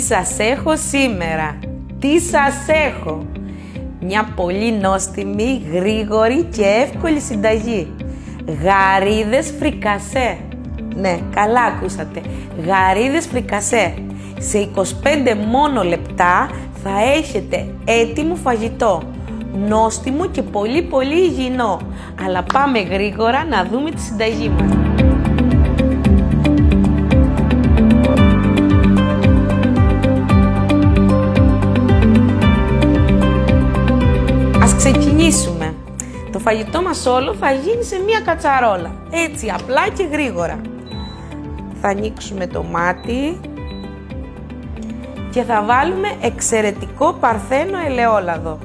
Τι σας έχω σήμερα, τι σας έχω; Μια πολύ νόστιμη, γρήγορη και εύκολη συνταγή. Γαρίδες φρικασέ. Ναι, καλά ακούσατε. Γαρίδες φρικασέ. Σε 25 μόνο λεπτά θα έχετε έτοιμο φαγητό. Νόστιμο και πολύ πολύ υγιεινό. Αλλά πάμε γρήγορα να δούμε τη συνταγή μας. Ξεκινήσουμε. Το φαγητό μας όλο θα γίνει σε μία κατσαρόλα. Έτσι, απλά και γρήγορα. Θα ανοίξουμε το μάτι και θα βάλουμε εξαιρετικό παρθένο ελαιόλαδο.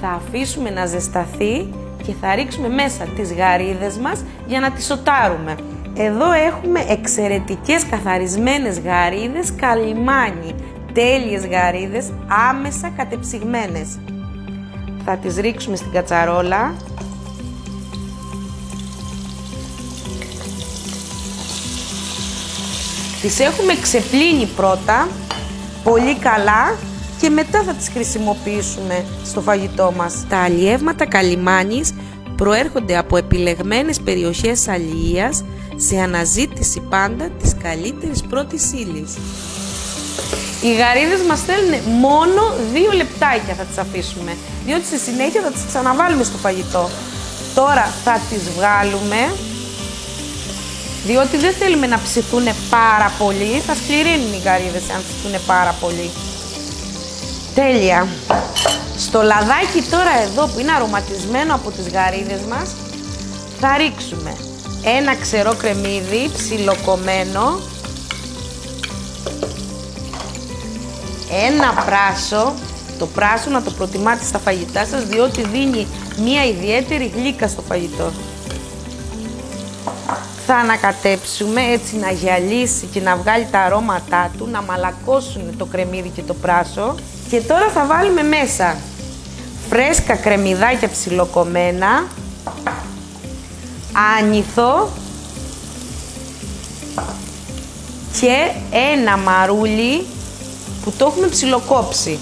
Θα αφήσουμε να ζεσταθεί και θα ρίξουμε μέσα τις γαρίδες μας για να τις σοτάρουμε. Εδώ έχουμε εξαιρετικές καθαρισμένες γαρίδες καλυμάνι, τέλειες γαρίδες άμεσα κατεψυγμένες. Θα τις ρίξουμε στην κατσαρόλα. Τις έχουμε ξεπλύνει πρώτα, πολύ καλά και μετά θα τις χρησιμοποιήσουμε στο φαγητό μας. Τα αλλιεύματα καλυμάνης προέρχονται από επιλεγμένες περιοχές αλληλείας σε αναζήτηση πάντα της καλύτερης πρώτης ύλης. Οι γαρίδες μας θέλουν μόνο δύο λεπτάκια θα τις αφήσουμε, διότι στη συνέχεια θα τις ξαναβάλουμε στο φαγητό. Τώρα θα τις βγάλουμε, διότι δεν θέλουμε να ψηθούν πάρα πολύ, θα σκληρύνουν οι γαρίδες αν ψηθούν πάρα πολύ. Τέλεια. Στο λαδάκι τώρα εδώ που είναι αρωματισμένο από τις γαρίδες μας, θα ρίξουμε ένα ξερό κρεμμύδι ψιλοκομμένο, ένα πράσο, το πράσο να το προτιμάτε στα φαγητά σας διότι δίνει μία ιδιαίτερη γλύκα στο φαγητό. Θα ανακατέψουμε έτσι να γυαλίσει και να βγάλει τα αρώματά του, να μαλακώσουν το κρεμμύδι και το πράσο. Και τώρα θα βάλουμε μέσα φρέσκα κρεμμυδάκια ψιλοκομμένα, άνηθο και ένα μαρούλι που το έχουμε ψιλοκόψει.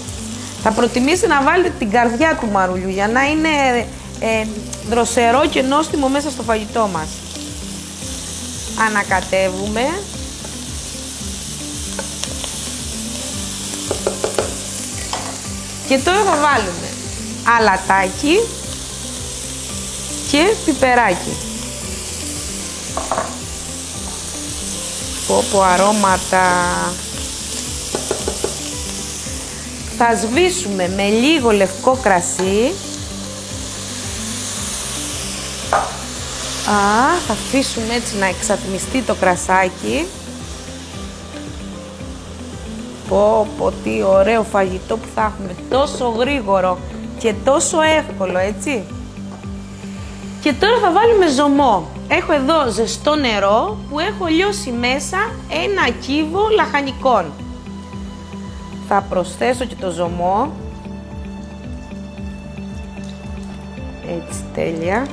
Θα προτιμήσετε να βάλετε την καρδιά του μαρουλιού για να είναι ε, δροσερό και νόστιμο μέσα στο φαγητό μας. Ανακατεύουμε. Και τώρα θα βάλουμε αλατάκι και πιπεράκι. Πω πω αρώματα. Θα σβήσουμε με λίγο λευκό κρασί. Α, θα αφήσουμε έτσι να εξατμιστεί το κρασάκι. Πω πω τι ωραίο φαγητό που θα έχουμε. Τόσο γρήγορο και τόσο εύκολο, έτσι. Και τώρα θα βάλουμε ζωμό. Έχω εδώ ζεστό νερό που έχω λιώσει μέσα ένα κύβο λαχανικών. Θα προσθέσω και το ζωμό. Έτσι τέλεια.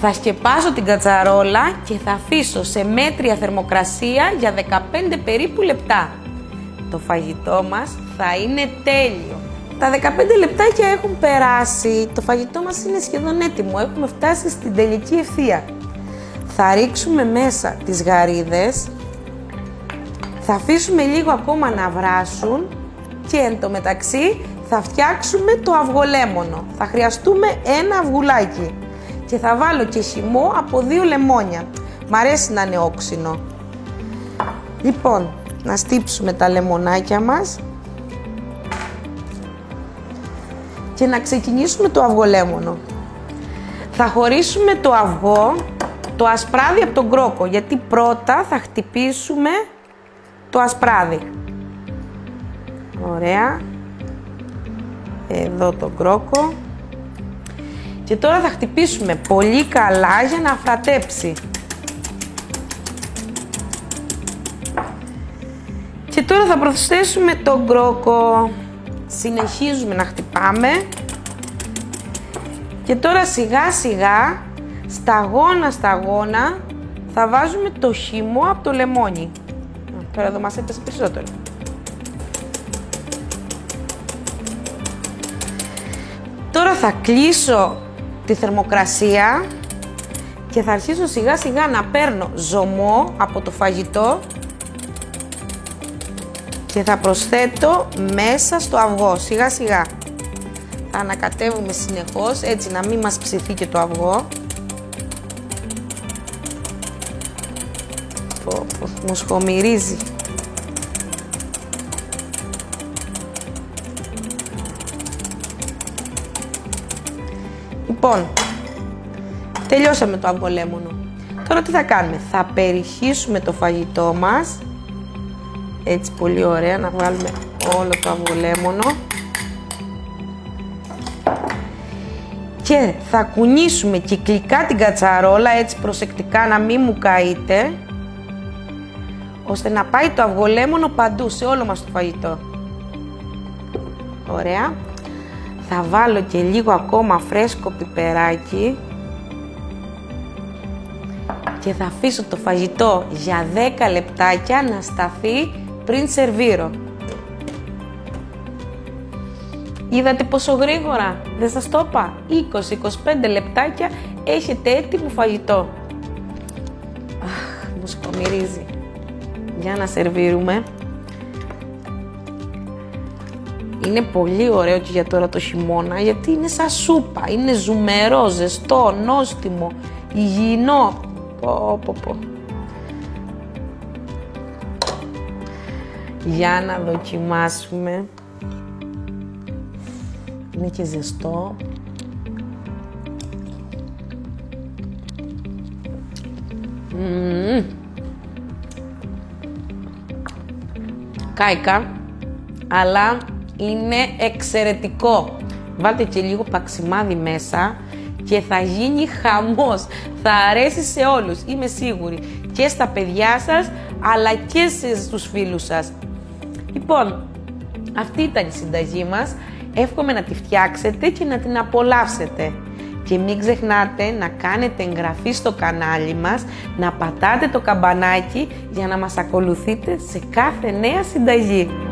Θα σκεπάσω την κατσαρόλα και θα αφήσω σε μέτρια θερμοκρασία για 15 περίπου λεπτά. Το φαγητό μας θα είναι τέλειο. Τα 15 λεπτάκια έχουν περάσει, το φαγητό μας είναι σχεδόν έτοιμο, έχουμε φτάσει στην τελική ευθεία. Θα ρίξουμε μέσα τις γαρίδες, θα αφήσουμε λίγο ακόμα να βράσουν και εν τω μεταξύ θα φτιάξουμε το αυγολέμονο. Θα χρειαστούμε ένα αυγουλάκι και θα βάλω και χυμό από δύο λεμόνια. Μ' αρέσει να είναι όξινο. Λοιπόν, να στύψουμε τα λεμονάκια μας και να ξεκινήσουμε το αυγολέμονο. Θα χωρίσουμε το αυγό, το ασπράδι από τον κρόκο, γιατί πρώτα θα χτυπήσουμε το ασπράδι. Ωραία. Εδώ τον κρόκο. Και τώρα θα χτυπήσουμε πολύ καλά για να αφρατέψει. Και τώρα θα προσθέσουμε τον κρόκο. Συνεχίζουμε να χτυπάμε. Και τώρα σιγά σιγά, σταγόνα σταγόνα, θα βάζουμε το χυμό από το λεμόνι. Τώρα εδώ μας έπεσε περισσότερο. Τώρα θα κλείσω τη θερμοκρασία και θα αρχίσω σιγά σιγά να παίρνω ζωμό από το φαγητό και θα προσθέτω μέσα στο αυγό, σιγά σιγά. Θα ανακατεύουμε συνεχώς, έτσι να μην μας ψηθεί και το αυγό. Πω, πω, Λοιπόν, τελειώσαμε το αυγολέμονο. Τώρα τι θα κάνουμε, θα περιχύσουμε το φαγητό μας. Έτσι πολύ ωραία να βγάλουμε όλο το αυγολέμονο και θα κουνήσουμε κυκλικά την κατσαρόλα έτσι προσεκτικά να μην μου καείτε ώστε να πάει το αυγολέμονο παντού σε όλο μας το φαγητό ωραία θα βάλω και λίγο ακόμα φρέσκο πιπεράκι και θα αφήσω το φαγητό για 10 λεπτάκια να σταθεί πριν σερβίρω. Είδατε πόσο γρήγορα, δεν σας το είπα, 20-25 λεπτάκια έχετε έτοιμο φαγητό. Αχ, μου σκομυρίζει. Για να σερβίρουμε. Είναι πολύ ωραίο και για τώρα το χειμώνα γιατί είναι σαν σούπα, είναι ζουμερό, ζεστό, νόστιμο, υγιεινό. Πω, πω, πω. Για να δοκιμάσουμε. Είναι και ζεστό. Mm. Κάικα, αλλά είναι εξαιρετικό. Βάλτε και λίγο παξιμάδι μέσα και θα γίνει χαμός. Θα αρέσει σε όλους, είμαι σίγουρη. Και στα παιδιά σας, αλλά και στους φίλους σας. Λοιπόν, αυτή ήταν η συνταγή μας. Εύχομαι να τη φτιάξετε και να την απολαύσετε. Και μην ξεχνάτε να κάνετε εγγραφή στο κανάλι μας, να πατάτε το καμπανάκι για να μας ακολουθείτε σε κάθε νέα συνταγή.